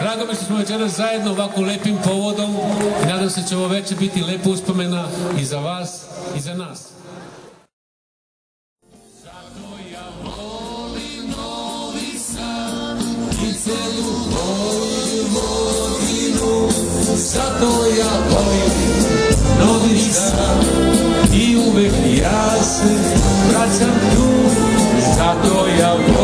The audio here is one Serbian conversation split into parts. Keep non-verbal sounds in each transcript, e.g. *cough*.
Drago mi što smo večeras zajedno ovako lepim povodom. I nadam se da će ovo veče biti lepa uspomena i za vas i za nas. Zato ja volim Novi Sad i uvek ja se vraćam tu. Zato ja volim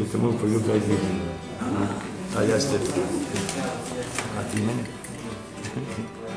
It's can move for you guys meeting. I just did. At the *laughs*